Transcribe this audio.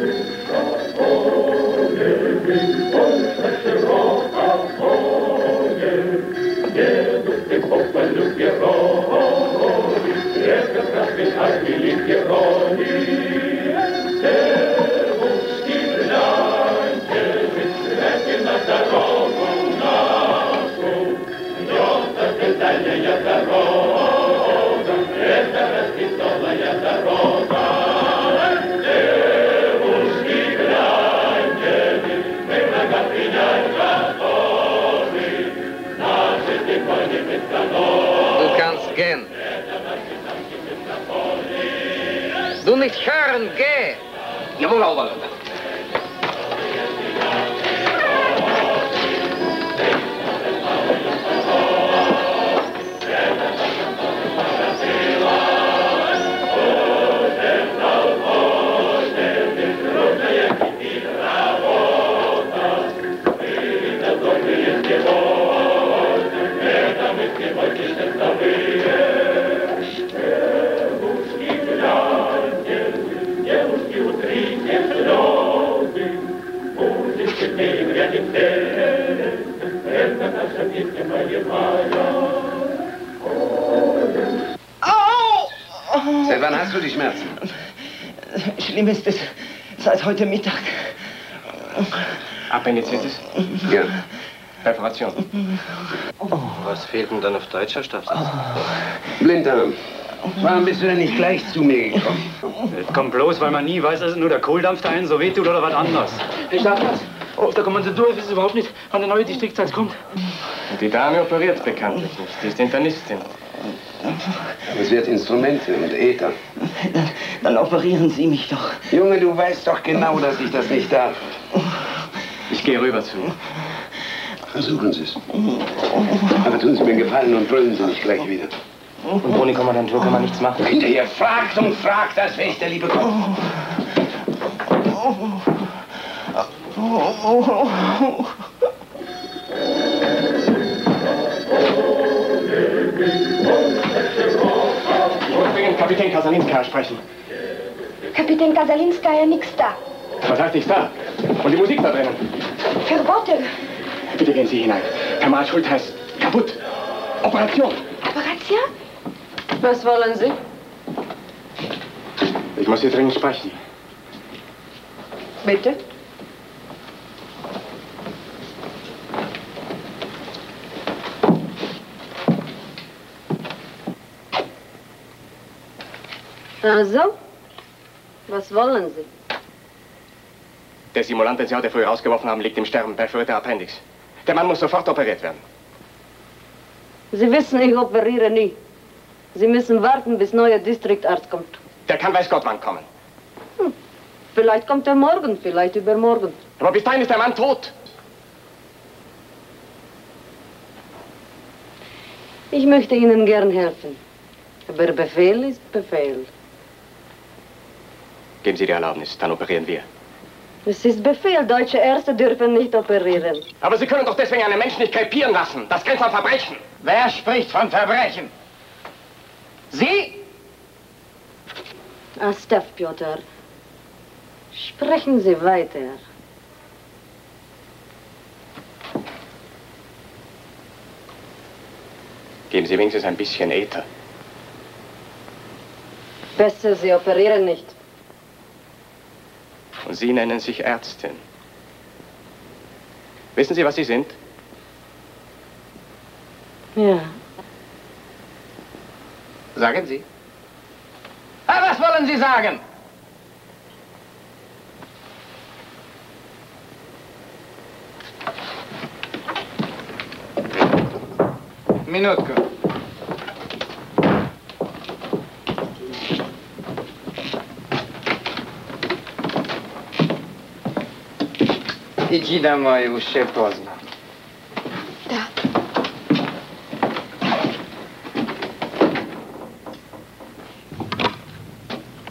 Thank you. Du nicht hören, geh! Jawohl, Oberleutnant. Seit wann hast du die Schmerzen? Schlimm ist es seit heute Mittag. Appendizitis? Ja. Perforation. Was fehlt denn dann auf Deutsch, Herr Stabsarzt? Blinddarm. Warum bist du denn nicht gleich zu mir gekommen? Das kommt bloß, weil man nie weiß, dass es nur der Kohldampf da einen so wehtut oder was anderes. Herr Staatsarzt, auf der Kommandatur wissen Sie überhaupt nicht, wann der neue Distriktsarzt kommt. Die Dame operiert bekanntlich nicht. Die ist Internistin. Es wird Instrumente und Äther. Dann, dann operieren Sie mich doch. Junge, du weißt doch genau, dass ich das nicht darf. Ich gehe rüber zu. Versuchen Sie es. Aber tun Sie mir einen Gefallen und brüllen Sie nicht gleich wieder. Und ohne Kommandantur kann man nichts machen. Hinterher fragt und fragt, als wäre ich der liebe Gott. Ich muss dringend Kapitän Kasalinska sprechen. Kapitän Kasalinskaya nix da. Was heißt nicht da? Und die Musik da drinnen? Verboten. Bitte gehen Sie hinein. Kamerad Schultheiß, kaputt. Operation. Operation? Was wollen Sie? Ich muss hier dringend sprechen. Bitte? Also, was wollen Sie? Der Simulant, den Sie heute früh rausgeworfen haben, liegt im Sterben, perforierter Appendix. Der Mann muss sofort operiert werden. Sie wissen, ich operiere nie. Sie müssen warten, bis neuer Distriktarzt kommt. Der kann weiß Gott wann kommen. Vielleicht kommt er morgen, vielleicht übermorgen. Aber bis dahin ist der Mann tot. Ich möchte Ihnen gern helfen. Aber Befehl ist Befehl. Geben Sie die Erlaubnis, dann operieren wir. Es ist Befehl, deutsche Ärzte dürfen nicht operieren. Aber Sie können doch deswegen einen Menschen nicht krepieren lassen. Das grenzt an Verbrechen. Wer spricht von Verbrechen? Sie? Astaf, Piotr. Sprechen Sie weiter. Geben Sie wenigstens ein bisschen Äther. Besser, Sie operieren nicht. Und Sie nennen sich Ärztin. Wissen Sie, was Sie sind? Ja. Sagen Sie. Ah, was wollen Sie sagen? Minutko. Jdi na moje, už se poznám. Tak.